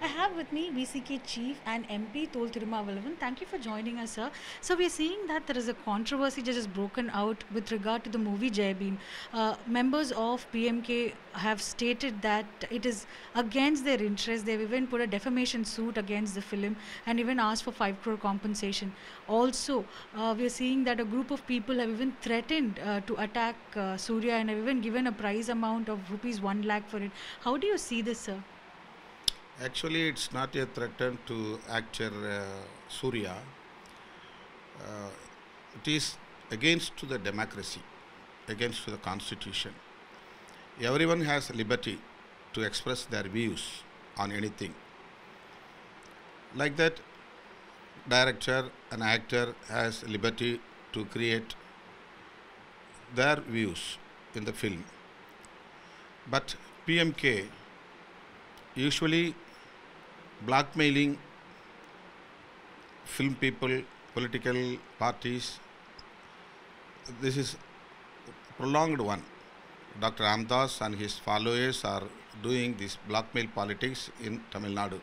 I have with me VCK Chief and MP Thol. Thank you for joining us, sir. So we are seeing that there is a controversy that has broken out with regard to the movie Jai Bhim. Uh, members of PMK have stated that it is against their interest. They've even put a defamation suit against the film and even asked for 5 crore compensation. Also, uh, we are seeing that a group of people have even threatened uh, to attack uh, Surya and have even given a prize amount of rupees 1 lakh for it. How do you see this, sir? Actually, it's not a threat to actor uh, Surya. Uh, it is against to the democracy, against to the constitution. Everyone has liberty to express their views on anything. Like that, director and actor has liberty to create their views in the film. But PMK usually blackmailing film people, political parties. This is prolonged one. Dr. Ramdas and his followers are doing this blackmail politics in Tamil Nadu.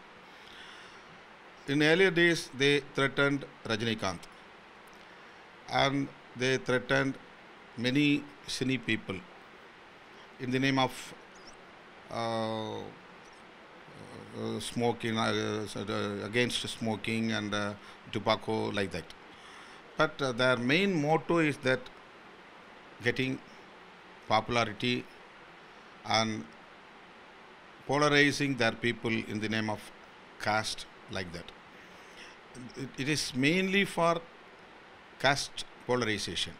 In earlier days, they threatened Rajinikanth and they threatened many cine people in the name of uh, smoking, uh, against smoking and uh, tobacco, like that. But uh, their main motto is that getting popularity and polarizing their people in the name of caste, like that. It, is mainly for caste polarization.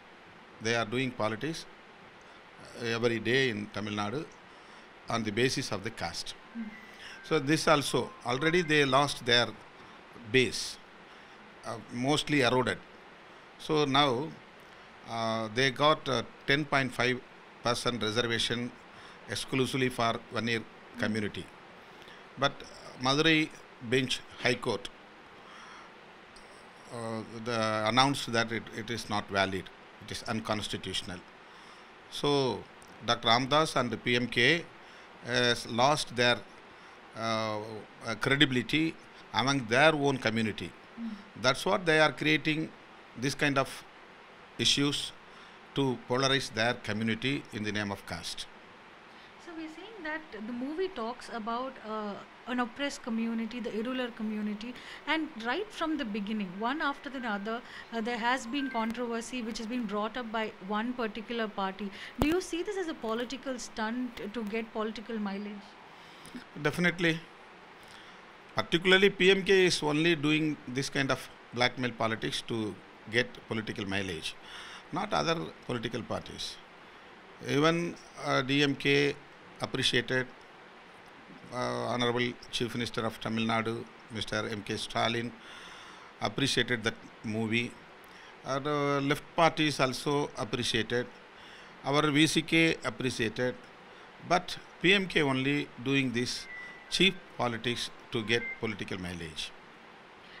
They are doing politics uh, every day in Tamil Nadu on the basis of the caste. So this also already they lost their base, uh, mostly eroded. So now uh, they got uh, 10.5 percent reservation exclusively for Vanniyar community. But Madurai bench High Court uh, the announced that it, it is not valid, it is unconstitutional. So Dr. Ramdas and the PMK has lost their uh, uh, credibility among their own community. That's what they are creating this kind of issues to polarize their community in the name of caste. So we're saying that the movie talks about uh, an oppressed community, the Irular community, and right from the beginning, one after the other, uh, there has been controversy which has been brought up by one particular party. Do you see this as a political stunt to get political mileage? Definitely. Particularly, PMK is only doing this kind of blackmail politics to get political mileage, not other political parties. Even uh, DMK appreciated uh, Honorable Chief Minister of Tamil Nadu, Mr. M.K. Stalin, appreciated that movie. And, uh, left parties also appreciated. Our VCK appreciated. But PMK only doing this cheap politics to get political mileage.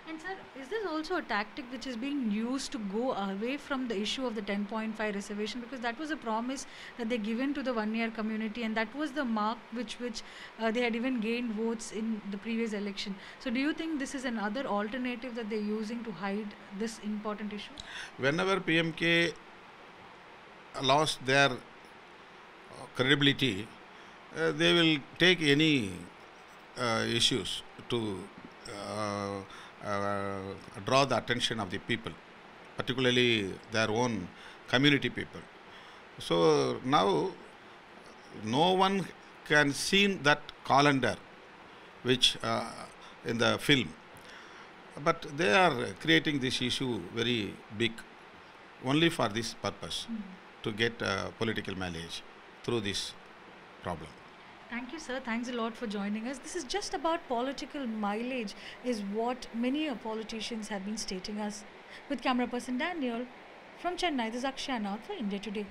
And sir, is this also a tactic which is being used to go away from the issue of the 10.5 reservation because that was a promise that they given to the Vanniyar community and that was the mark which which uh, they had even gained votes in the previous election. So do you think this is another alternative that they're using to hide this important issue? Whenever PMK lost their uh, credibility, uh, they will take any uh, issues to uh, uh, draw the attention of the people, particularly their own community people. So now no one can see that calendar which uh, in the film. But they are creating this issue very big only for this purpose to get uh, political mileage through this problem Thank you, sir. Thanks a lot for joining us. This is just about political mileage, is what many politicians have been stating us. With camera person Daniel from Chennai, this is Akshaya Nath for India Today.